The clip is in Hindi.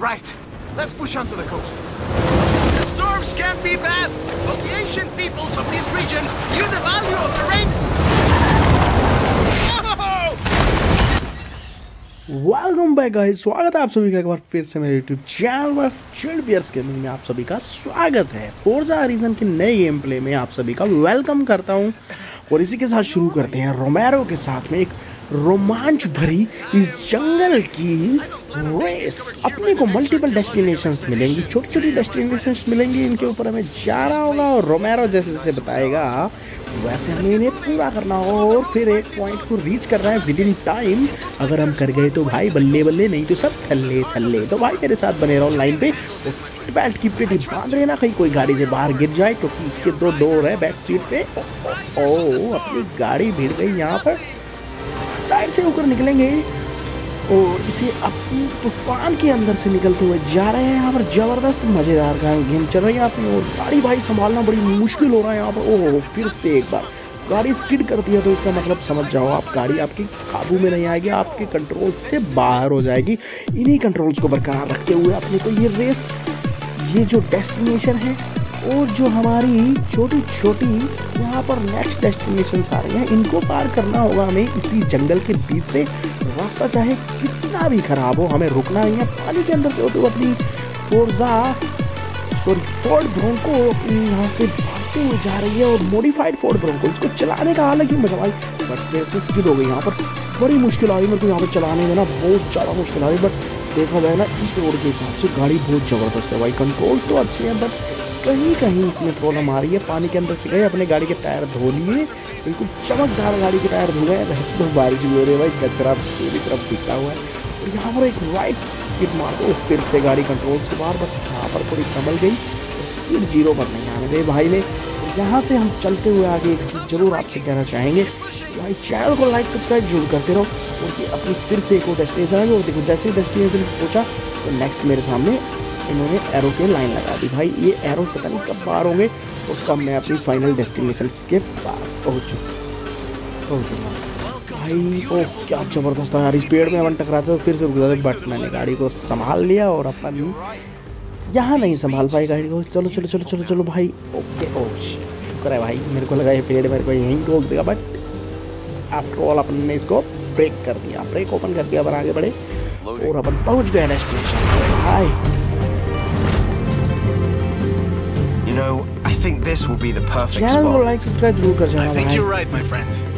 The coast. The storms can be bad, but the ancient peoples of this region knew the value of the rain. Welcome back guys स्वागत है आप सभी का एक बार फिर से मेरे यूट्यूब चैनल पर। चिल्ड बियर्स गेमिंग में आप सभी का स्वागत है। फोर्जा रीजन के नए गेम प्ले में आप सभी का वेलकम करता हूँ। और इसी के साथ शुरू करते हैं रोमैरो के साथ में एक रोमांच भरी इस जंगल की रेस अपने को मल्टीपल डेस्टिनेशंस मिलेंगी छोटी छोटी डेस्टिनेशंस मिलेंगी इनके ऊपर हमें जाना होगा और रोमैरो जैसे जैसे बताएगा वैसे हमें इन्हें पूरा करना होगा और फिर एक पॉइंट को रीच करना है विद इन टाइम अगर हम कर गए तो भाई बल्ले बल्ले नहीं तो सब थल्ले थल्ले तो भाई मेरे साथ बने रहो लाइन पे और सीट बेल्ट की पेटी बाँध रहे ना कहीं कोई गाड़ी से बाहर गिर जाए क्योंकि इसके दो डोर है बैक सीट पे। ओ, ओ, अपनी गाड़ी भिड़ गई यहाँ पर। साइड से होकर निकलेंगे और इसे अपनी तूफ़ान के अंदर से निकलते हुए जा रहे हैं यहाँ पर। ज़बरदस्त, मज़ेदार गेम चल रही है यहाँ पे और गाड़ी भाई संभालना बड़ी मुश्किल हो रहा है यहाँ पर। ओह, फिर से एक बार। गाड़ी स्किड करती है तो इसका मतलब समझ जाओ आप, गाड़ी आपकी काबू में नहीं आएगी, आपके कंट्रोल से बाहर हो जाएगी। इन्हीं कंट्रोल्स को बरकरार रखते हुए अपने को ये रेस ये जो डेस्टिनेशन है और जो हमारी छोटी छोटी यहाँ पर नेक्स्ट डेस्टिनेशन आ रही हैं, इनको पार करना होगा हमें इसी जंगल के बीच से। रास्ता चाहे कितना भी खराब हो, हमें रुकना नहीं है, पानी के अंदर से होते हुए अपनी फोर्जा सॉरी फोर्ड ब्रोंको अपनी यहाँ से भागते हुए जा रही है और मॉडिफाइड फोर्ड ब्रोंको इसको चलाने का अलग ही मज़ा बट मेरे से हो गई यहाँ पर। बड़ी मुश्किल आई मेरे को यहाँ पर चलाने में ना, बहुत ज़्यादा मुश्किल आ रही बट देखा जाए ना, इस रोड के हिसाब से गाड़ी बहुत ज़बरदस्त है भाई कंट्रोल्स तो अच्छे हैं बट कहीं कहीं इसमें प्रॉब्लम आ रही है। पानी के अंदर से गए, अपने गाड़ी के टायर धो लिए। बिल्कुल चमकदार गाड़ी के टायर धो गए। वैसे तो बारिश भी हो रही है भाई। कचरा पूरी तरफ़ दिखा हुआ है। और यहाँ पर एक राइट स्पीड मार दो फिर से गाड़ी कंट्रोल से बाहर, बस यहाँ पर थोड़ी संभल गई। और स्पीड ज़ीरो पर नहीं आने दे भाई ने यहाँ से हम चलते हुए आगे एक चीज़ ज़रूर आपसे कहना चाहेंगे। भाई चैनल को लाइक सब्सक्राइब ज़रूर करते रहो। क्योंकि अपनी फिर से एक और डेस्टिनेशन है और देखो, जैसे ही डेस्टिनेशन पहुँचा तो नेक्स्ट मेरे सामने इन्होंने एरो की लाइन लगा दी। भाई, ये एरो पता नहीं कब बाहर होंगे और कब मैं अपनी फाइनल डेस्टिनेशन के पास पहुँचूँ पहुँचूँगा भाई ओ क्या ज़बरदस्त था यार, इस पेड़ में अपन टकराते तो फिर से रुक जाते बट मैंने गाड़ी को संभाल लिया और अपन यहाँ नहीं संभाल पाई गाड़ी को। चलो चलो चलो चलो चलो भाई। ओके ओ शुक्र है भाई, मेरे को लगा ये पेड़ मेरे को यहीं रोक देगा बट आफ्टर ऑल अपन ने इसको ब्रेक कर दिया ब्रेक ओपन कर दिया, अपन आगे बढ़े और अपन पहुँच गए डेस्टिनेशन भाई This will be the perfect spot. I think you're right, my friend.